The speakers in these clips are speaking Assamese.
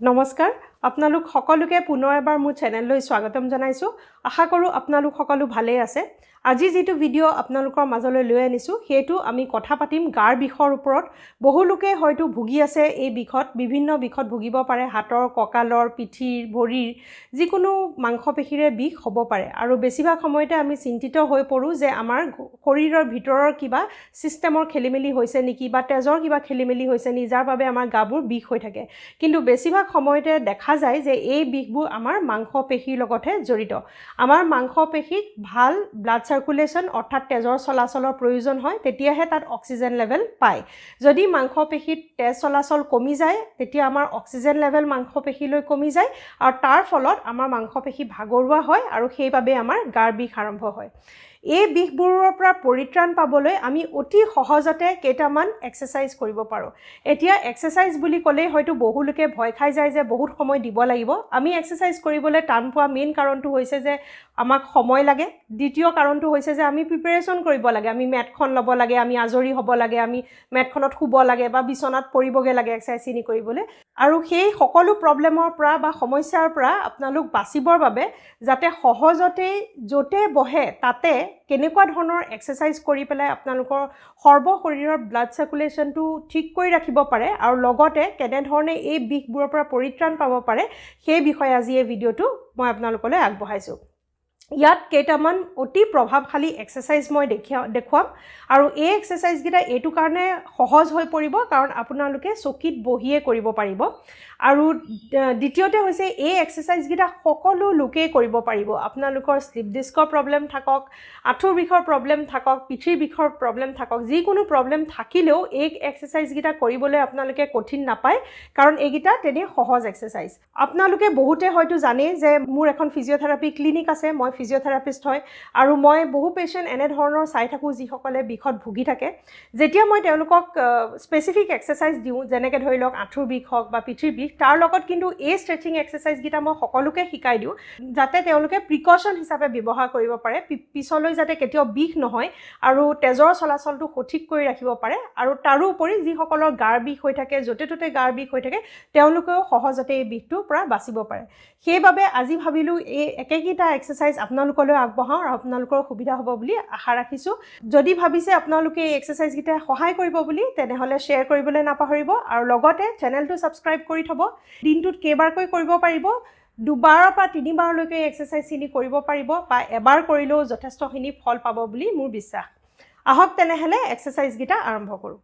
নমস্কাৰ আপোনালোক সকলোকে পুনৰ এবাৰ মোৰ চেনেললৈ স্বাগতম জনাইছোঁ। আশা কৰোঁ আপোনালোক সকলো ভালেই আছে। আজি যিটো ভিডিঅ' আপোনালোকৰ মাজলৈ লৈ আনিছোঁ সেইটো আমি কথা পাতিম গাৰ বিষৰ ওপৰত। বহু লোকে হয়তো ভুগি আছে এই বিষত বিভিন্ন বিষত ভুগিব পাৰে হাতৰ কঁকালৰ পিঠিৰ ভৰিৰ যিকোনো মাংসপেশীৰে বিষ হ'ব পাৰে। আৰু বেছিভাগ সময়তে আমি চিন্তিত হৈ পৰোঁ যে আমাৰ শৰীৰৰ ভিতৰৰ কিবা ছিষ্টেমৰ খেলি মেলি হৈছে নেকি বা তেজৰ কিবা খেলি মেলি হৈছে নেকি যাৰ বাবে আমাৰ গাবোৰ বিষ হৈ থাকে। কিন্তু বেছিভাগ সময়তে দেখা যায় যে এই বিষবোৰ আমাৰ মাংসপেশীৰ লগতহে জড়িত। আমাৰ মাংসপেশীক ভাল ব্লাড চাৰ্কুলেশ্যন অৰ্থাৎ তেজৰ চলাচলৰ প্ৰয়োজন হয় তেতিয়াহে তাত অক্সিজেন লেভেল পায়। যদি মাংসপেশীত তেজ চলাচল কমি যায় তেতিয়া আমাৰ অক্সিজেন লেভেল মাংসপেশীলৈ কমি যায় আৰু তাৰ ফলত আমাৰ মাংসপেশী ভাগৰুৱা হয় আৰু সেইবাবে আমাৰ গাৰ বিষ আৰম্ভ হয়। এই বিষবোৰৰ পৰা পৰিত্ৰাণ পাবলৈ আমি অতি সহজতে কেইটামান এক্সাৰচাইজ কৰিব পাৰোঁ। এতিয়া এক্সাৰচাইজ বুলি ক'লেই হয়তো বহু লোকে ভয় খাই যায় যে বহুত সময় দিব লাগিব। আমি এক্সাৰচাইজ কৰিবলৈ টান পোৱা মেইন কাৰণটো হৈছে যে আমাক সময় লাগে। দ্বিতীয় কাৰণটো হৈছে যে আমি প্ৰিপেৰেশ্যন কৰিব লাগে। আমি মেটখন ল'ব লাগে আমি আজৰি হ'ব লাগে আমি মেটখনত শুব লাগে বা বিচনাত পৰিবগৈ লাগে এক্সাৰচাইজখিনি কৰিবলৈ। আৰু সেই সকলো প্ৰব্লেমৰ পৰা বা সমস্যাৰ পৰা আপোনালোক বাচিবৰ বাবে যাতে সহজতেই য'তে বহে তাতে কেনেকুৱা ধৰণৰ এক্সাৰচাইজ কৰি পেলাই আপোনালোকৰ সৰ্ব শৰীৰৰ ব্লাড চাৰ্কুলেশ্যনটো ঠিক কৰি ৰাখিব পাৰে আৰু লগতে কেনেধৰণে এই বিষবোৰৰ পৰা পৰিত্ৰাণ পাব পাৰে সেই বিষয়ে আজি এই ভিডিঅ'টো মই আপোনালোকলৈ আগবঢ়াইছোঁ। ইয়াত কেইটামান অতি প্ৰভাৱশালী এক্সাৰচাইজ মই দেখুৱা দেখুৱাম আৰু এই এক্সাৰচাইজকেইটা এইটো কাৰণে সহজ হৈ পৰিব কাৰণ আপোনালোকে চকীত বহিয়ে কৰিব পাৰিব। আৰু দ্বিতীয়তে হৈছে এই এক্সাৰচাইজকেইটা সকলো লোকেই কৰিব পাৰিব। আপোনালোকৰ শ্লিপ ডিস্কৰ প্ৰব্লেম থাকক আঁঠুৰ বিষৰ প্ৰব্লেম থাকক পিঠিৰ বিষৰ প্ৰব্লেম থাকক যিকোনো প্ৰব্লেম থাকিলেও এই এক্সাৰচাইজকেইটা কৰিবলৈ আপোনালোকে কঠিন নাপায় কাৰণ এইকেইটা তেনেই সহজ এক্সাৰচাইজ আপোনালোকে বহুতে হয়তো জানেই যে মোৰ এখন ফিজিঅ'থেৰাপি ক্লিনিক আছে মই ফিজিঅ'থেৰাপিষ্ট হয় আৰু মই বহু পেচেণ্ট এনেধৰণৰ চাই থাকোঁ যিসকলে বিষত ভুগি থাকে। যেতিয়া মই তেওঁলোকক স্পেচিফিক এক্সাৰচাইজ দিওঁ যেনেকৈ ধৰি লওক আঁঠুৰ বিষ হওক বা পিঠিৰ বিষ তাৰ লগত কিন্তু এই ষ্ট্ৰেচিং এক্সাৰচাইজকেইটা মই সকলোকে শিকাই দিওঁ যাতে তেওঁলোকে প্ৰিকশ্যন হিচাপে ব্যৱহাৰ কৰিব পাৰে পিছলৈ যাতে কেতিয়াও বিষ নহয় আৰু তেজৰ চলাচলটো সঠিক কৰি ৰাখিব পাৰে আৰু তাৰোপৰি যিসকলৰ গাৰ বিষ হৈ থাকে য'তে ত'তে গাৰ বিষ হৈ থাকে তেওঁলোকেও সহজতে এই বিষটোৰ পৰা বাচিব পাৰে। সেইবাবে আজি ভাবিলোঁ এই একেকেইটা এক্সাৰচাইজ আপোনালোকলৈ আগবঢ়াওঁ আৰু আপোনালোকৰ সুবিধা হ'ব বুলি আশা ৰাখিছোঁ। যদি ভাবিছে আপোনালোকে এই এক্সাৰচাইজকেইটাই সহায় কৰিব বুলি তেনেহ'লে শ্বেয়াৰ কৰিবলৈ নাপাহৰিব আৰু লগতে চেনেলটো ছাবস্ক্ৰাইব কৰি থ'ব দিনটোত কেইবাৰকৈ কৰিব পাৰিব দুবাৰৰ পৰা তিনিবাৰলৈকে এক্সাৰচাইজখিনি কৰিব পাৰিব বা এবাৰ কৰিলেও যথেষ্টখিনি ফল পাব বুলি মোৰ বিশ্বাস। আহক তেনেহ'লে এক্সাৰচাইজকেইটা আৰম্ভ কৰোঁ।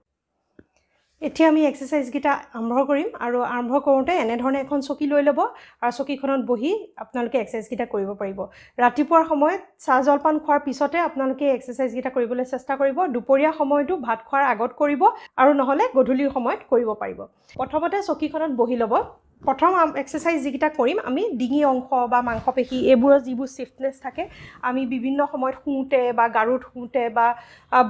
এতিয়া আমি এক্সাৰচাইজকেইটা আৰম্ভ কৰিম আৰু আৰম্ভ কৰোঁতে এনেধৰণে এখন চকী লৈ ল'ব আৰু চকীখনত বহি আপোনালোকে এক্সাৰচাইজকেইটা কৰিব পাৰিব। ৰাতিপুৱাৰ সময়ত চাহ জলপান খোৱাৰ পিছতে আপোনালোকে এক্সাৰচাইজকেইটা কৰিবলৈ চেষ্টা কৰিব। দুপৰীয়া সময়তো ভাত খোৱাৰ আগত কৰিব আৰু নহ'লে গধূলিৰ সময়ত কৰিব পাৰিব। প্ৰথমতে চকীখনত বহি ল'ব। প্ৰথম এক্সাৰচাইজ যিকেইটা কৰিম আমি ডিঙি অংশ বা মাংসপেশী এইবোৰৰ যিবোৰ ছিফনেছ থাকে আমি বিভিন্ন সময়ত শুওঁতে বা গাৰুত শুওঁতে বা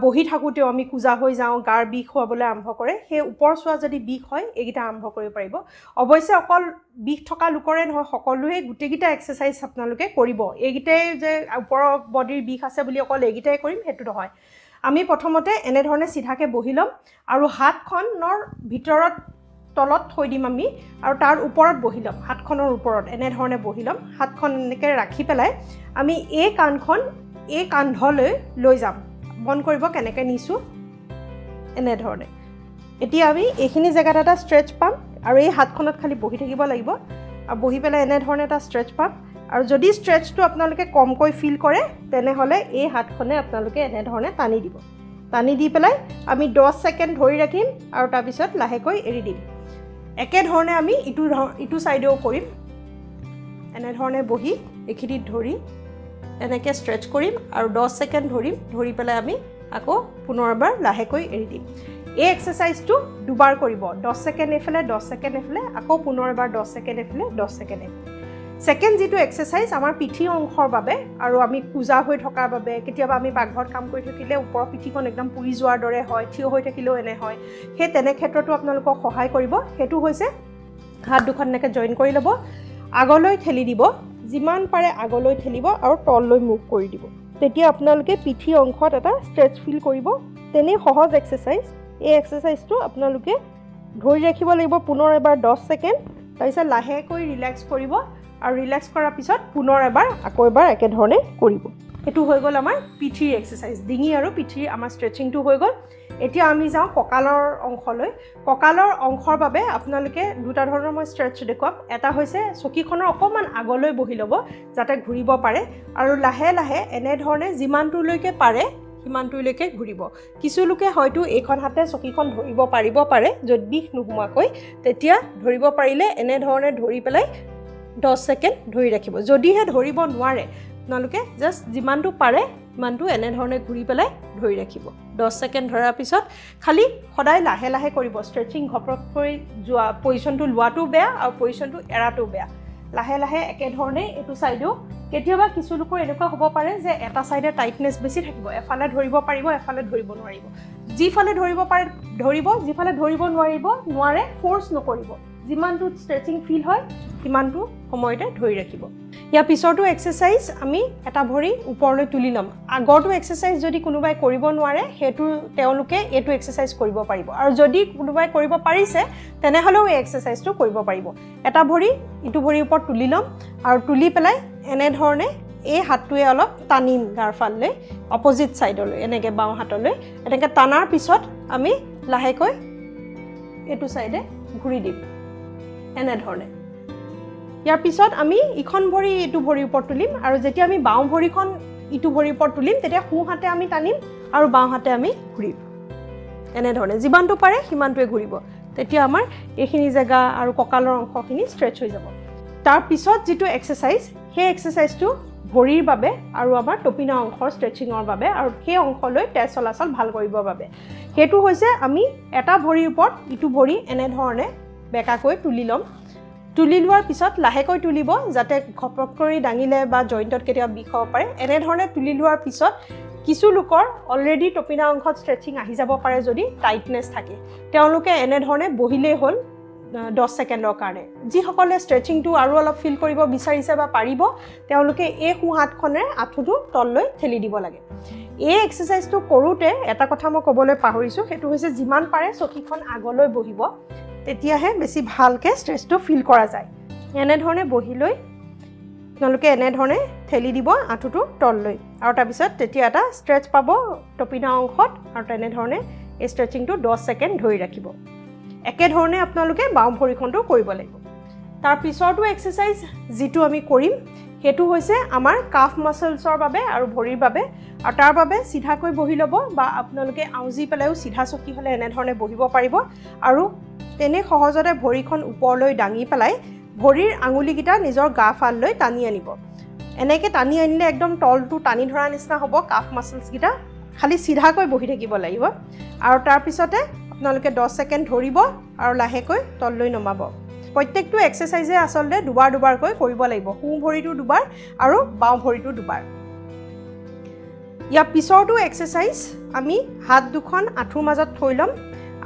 বহি থাকোঁতেও আমি কোজা হৈ যাওঁ গাৰ বিষ হোৱাবলৈ আৰম্ভ কৰে। সেই ওপৰচোৱা যদি বিষ হয় এইকেইটা আৰম্ভ কৰিব পাৰিব। অৱশ্যে অকল বিষ থকা লোকৰে নহয় সকলোৱে গোটেইকেইটা এক্সাৰচাইজ আপোনালোকে কৰিব। এইকেইটাই যে ওপৰৰ বডিৰ বিষ আছে বুলি অকল এইকেইটাই কৰিম সেইটো নহয়। আমি প্ৰথমতে এনেধৰণে চিধাকৈ বহি ল'ম আৰু হাতখনৰ ভিতৰত তলত থৈ দিম আমি আৰু তাৰ ওপৰত বহি ল'ম হাতখনৰ ওপৰত এনেধৰণে বহি ল'ম। হাতখন এনেকৈ ৰাখি পেলাই আমি এই কাণখন এই কান্ধলৈ লৈ যাম। বন্ধ কৰিব কেনেকৈ নিছোঁ এনেধৰণে। এতিয়া আমি এইখিনি জেগাত এটা ষ্ট্ৰেচ পাম আৰু এই হাতখনত খালি বহি থাকিব লাগিব। আৰু বহি পেলাই এনেধৰণে এটা ষ্ট্ৰেচ পাম। আৰু যদি ষ্ট্ৰেচটো আপোনালোকে কমকৈ ফিল কৰে তেনেহ'লে এই হাতখনে আপোনালোকে এনেধৰণে টানি দিব। টানি দি পেলাই আমি দহ ছেকেণ্ড ধৰি ৰাখিম আৰু তাৰপিছত লাহেকৈ এৰি দিম। একেধৰণে আমি ইটো ইটো ছাইডেও কৰিম। এনেধৰণে বহি এইখিনিত ধৰি এনেকৈ ষ্ট্ৰেচ কৰিম আৰু দহ ছেকেণ্ড ধৰিম ধৰি পেলাই আমি আকৌ পুনৰবাৰ লাহেকৈ এৰি দিম। এই এক্সাৰচাইজটো দুবাৰ কৰিব। দহ ছেকেণ্ড এইফালে দহ ছেকেণ্ড এইফালে আকৌ পুনৰ এবাৰ দহ ছেকেণ্ড এইফালে দহ ছেকেণ্ড এইফালে ছেকেণ্ড যিটো এক্সাৰচাইজ আমাৰ পিঠি অংশৰ বাবে আৰু আমি কোজা হৈ থকাৰ বাবে কেতিয়াবা আমি পাকঘৰত কাম কৰি থাকিলে ওপৰৰ পিঠিখন একদম পুৰি যোৱাৰ দৰে হয় থিয় হৈ থাকিলেও এনে হয়। সেই তেনে ক্ষেত্ৰতো আপোনালোকক সহায় কৰিব। সেইটো হৈছে হাত দুখন এনেকৈ জইন কৰি ল'ব আগলৈ ঠেলি দিব যিমান পাৰে আগলৈ ঠেলিব আৰু তললৈ মুভ কৰি দিব। তেতিয়া আপোনালোকে পিঠি অংশত এটা ষ্ট্ৰেচ ফিল কৰিব। তেনেই সহজ এক্সাৰচাইজ এই এক্সাৰচাইজটো আপোনালোকে ধৰি ৰাখিব লাগিব পুনৰ এবাৰ দহ ছেকেণ্ড তাৰপিছত লাহেকৈ ৰিলেক্স কৰিব। আৰু ৰিলেক্স কৰাৰ পিছত পুনৰ এবাৰ আকৌ এবাৰ একেধৰণে কৰিব। এইটো হৈ গ'ল আমাৰ পিঠিৰ এক্সাৰচাইজ ডিঙি আৰু পিঠিৰ আমাৰ ষ্ট্ৰেচিংটো হৈ গ'ল। এতিয়া আমি যাওঁ কঁকালৰ অংশলৈ। কঁকালৰ অংশৰ বাবে আপোনালোকে দুটা ধৰণৰ মই ষ্ট্ৰেচ দেখুৱাম। এটা হৈছে চকীখনৰ অকণমান আগলৈ বহি ল'ব যাতে ঘূৰিব পাৰে আৰু লাহে লাহে এনেধৰণে যিমানটোলৈকে পাৰে সিমানটোলৈকে ঘূৰিব। কিছু লোকে হয়তো এইখন হাতে চকীখন ধৰিব পাৰিব পাৰে। য'ত বিষ নোসোমোৱাকৈ তেতিয়া ধৰিব পাৰিলে এনেধৰণে ধৰি পেলাই দহ ছেকেণ্ড ধৰি ৰাখিব। যদিহে ধৰিব নোৱাৰে আপোনালোকে জাষ্ট যিমানটো পাৰে সিমানটো এনেধৰণে ঘূৰি পেলাই ধৰি ৰাখিব। দহ ছেকেণ্ড ধৰাৰ পিছত খালী সদায় লাহে লাহে কৰিব। ষ্ট্ৰেচিং ঘপক কৰি যোৱা পজিশ্যনটো লোৱাটো বেয়া আৰু পজিশ্যনটো এৰাটো বেয়া। লাহে লাহে একেধৰণে এইটো ছাইডেও কেতিয়াবা কিছু লোকৰ এনেকুৱা হ'ব পাৰে যে এটা ছাইডে টাইটনেছ বেছি থাকিব এফালে ধৰিব পাৰিব এফালে ধৰিব নোৱাৰিব। যিফালে ধৰিব পাৰে ধৰিব যিফালে ধৰিব নোৱাৰিব নোৱাৰে ফ'ৰ্চ নকৰিব। যিমানটো ষ্ট্ৰেচিং ফিল হয় সিমানটো সময়তে ধৰি ৰাখিব। ইয়াৰ পিছৰটো এক্সাৰচাইজ আমি এটা ভৰি ওপৰলৈ তুলি ল'ম। আগৰটো এক্সাৰচাইজ যদি কোনোবাই কৰিব নোৱাৰে সেইটো তেওঁলোকে এইটো এক্সাৰচাইজ কৰিব পাৰিব। আৰু যদি কোনোবাই কৰিব পাৰিছে তেনেহ'লেও এই এক্সাৰচাইজটো কৰিব পাৰিব। এটা ভৰি ইটো ভৰিৰ ওপৰত তুলি ল'ম আৰু তুলি পেলাই এনেধৰণে এই হাতটোৱে অলপ টানিম গাৰ ফাললৈ অপজিট ছাইডলৈ এনেকৈ বাওঁ হাতলৈ। এনেকৈ টানাৰ পিছত আমি লাহেকৈ এইটো ছাইডে ঘূৰি দিম। এনেধৰণে। ইয়াৰ পিছত আমি ইখন ভৰি ইটো ভৰিৰ ওপৰত তুলিম আৰু যেতিয়া আমি বাওঁ ভৰিখন ইটো ভৰিৰ ওপৰত তুলিম তেতিয়া সোঁহাতে আমি টানিম আৰু বাওঁহাতে আমি ঘূৰিম। এনেধৰণে যিমানটো পাৰে সিমানটোৱে ঘূৰিব। তেতিয়া আমাৰ এইখিনি জেগা আৰু কঁকালৰ অংশখিনি ষ্ট্ৰেচ হৈ যাব। তাৰপিছত যিটো এক্সাৰচাইজ সেই এক্সাৰচাইজটো ভৰিৰ বাবে আৰু আমাৰ টপিনা অংশৰ ষ্ট্ৰেচিঙৰ বাবে আৰু সেই অংশলৈ তেজ চলাচল ভাল কৰিবৰ বাবে। সেইটো হৈছে আমি এটা ভৰিৰ ওপৰত ইটো ভৰি এনেধৰণে বেকাকৈ তুলি ল'ম। তুলি লোৱাৰ পিছত লাহেকৈ তুলিব যাতে ঘপক কৰি দাঙিলে বা জইণ্টত কেতিয়াবা বিষ হ'ব পাৰে। এনেধৰণে তুলি লোৱাৰ পিছত কিছু লোকৰ অলৰেডি টপিনা অংশত ষ্ট্ৰেচিং আহি যাব পাৰে যদি টাইটনেছ থাকে। তেওঁলোকে এনেধৰণে বহিলেই হ'ল দহ ছেকেণ্ডৰ কাৰণে। যিসকলে ষ্ট্ৰেচিংটো আৰু অলপ ফিল কৰিব বিচাৰিছে বা পাৰিব তেওঁলোকে এই সোঁ হাতখনেৰে আঁঠুটো তললৈ ঠেলি দিব লাগে। এই এক্সাৰচাইজটো কৰোঁতে এটা কথা মই ক'বলৈ পাহৰিছোঁ সেইটো হৈছে যিমান পাৰে চকীখন আগলৈ বহিব। তেতিয়াহে বেছি ভালকৈ ষ্ট্ৰেচটো ফিল কৰা যায়। এনেধৰণে বহি লৈ আপোনালোকে এনেধৰণে ঠেলি দিব আঁঠুটো তললৈ। আৰু তাৰপিছত তেতিয়া এটা ষ্ট্ৰেচ পাব টপিনা অংশত আৰু তেনেধৰণে এই ষ্ট্ৰেচিংটো দহ ছেকেণ্ড ধৰি ৰাখিব। একেধৰণে আপোনালোকে বাওঁ ভৰিখনটো কৰিব লাগিব। তাৰ পিছৰটো এক্সাৰচাইজ যিটো আমি কৰিম সেইটো হৈছে আমাৰ কাফ মাছলছৰ বাবে আৰু ভৰিৰ বাবে। আৰু তাৰ বাবে চিধাকৈ বহি ল'ব বা আপোনালোকে আউজি পেলাইও চিধা চকী হ'লে এনেধৰণে বহিব পাৰিব। আৰু তেনে সহজতে ভৰিখন ওপৰলৈ দাঙি পেলাই ভৰিৰ আঙুলিকেইটা নিজৰ গা ফাললৈ টানি আনিব। এনেকৈ টানি আনিলে একদম তলটো টানি ধৰা নিচিনা হ'ব কাফ মাছলছকেইটা খালি চিধাকৈ বহি থাকিব লাগিব। আৰু তাৰপিছতে আপোনালোকে দহ ছেকেণ্ড ধৰিব আৰু লাহেকৈ তললৈ নমাব। প্ৰত্যেকটো এক্সাৰচাইজে আচলতে দুবাৰ দুবাৰকৈ কৰিব লাগিব। সোঁ ভৰিটো দুবাৰ আৰু বাওঁ ভৰিটো দুবাৰ। ইয়াৰ পিছৰটো এক্সাৰচাইজ আমি হাত দুখন আঁঠুৰ মাজত থৈ ল'ম।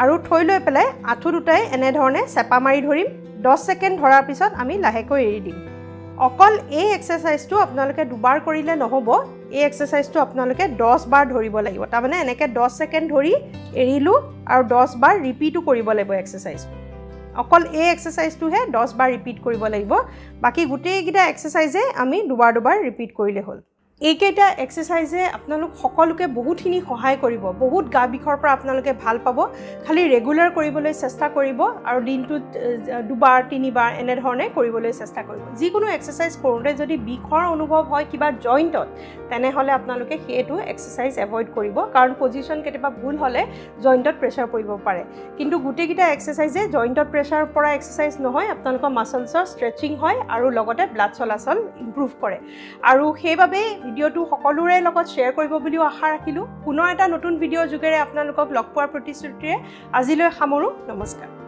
আৰু থৈ লৈ পেলাই আঁঠু দুটাই এনেধৰণে চেপা মাৰি ধৰিম। দহ ছেকেণ্ড ধৰাৰ পিছত আমি লাহেকৈ এৰি দিম। অকল এই এক্সাৰচাইজটো আপোনালোকে দুবাৰ কৰিলে নহ'ব। এই এক্সাৰচাইজটো আপোনালোকে দহ বাৰ ধৰিব লাগিব। তাৰমানে এনেকৈ দহ ছেকেণ্ড ধৰি এৰিলোঁ আৰু দহ বাৰ ৰিপিটো কৰিব লাগিব এক্সাৰচাইজটো অকল এই এক্সাৰচাইজটোহে দহ বাৰ ৰিপিট কৰিব লাগিব। বাকী গোটেইকেইটা এক্সাৰচাইজে আমি দুবাৰ দুবাৰ ৰিপিট কৰিলে হ'ল। এইকেইটা এক্সাৰচাইজে আপোনালোক সকলোকে বহুতখিনি সহায় কৰিব। বহুত গা বিষৰ পৰা আপোনালোকে ভাল পাব। খালি ৰেগুলাৰ কৰিবলৈ চেষ্টা কৰিব আৰু দিনটোত দুবাৰ তিনিবাৰ এনেধৰণে কৰিবলৈ চেষ্টা কৰিব। যিকোনো এক্সাৰচাইজ কৰোঁতে যদি বিষৰ অনুভৱ হয় কিবা জইণ্টত তেনেহ'লে আপোনালোকে সেইটো এক্সাৰচাইজ এভইড কৰিব। কাৰণ পজিশ্যন কেতিয়াবা ভুল হ'লে জইণ্টত প্ৰেছাৰ পৰিব পাৰে। কিন্তু গোটেইকেইটা এক্সাৰচাইজে জইণ্টত প্ৰেছাৰ পৰা এক্সাৰচাইজ নহয় আপোনালোকৰ মাছলছৰ ষ্ট্ৰেচিং হয় আৰু লগতে ব্লাড চলাচল ইম্প্ৰুভ কৰে। আৰু সেইবাবে ভিডিঅ'টো সকলোৰে লগত শ্বেয়াৰ কৰিব বুলিও আশা ৰাখিলোঁ। পুনৰ এটা নতুন ভিডিঅ' যোগেৰে আপোনালোকক লগ পোৱাৰ প্ৰতিশ্ৰুতিৰে আজিলৈ সামৰোঁ। নমস্কাৰ।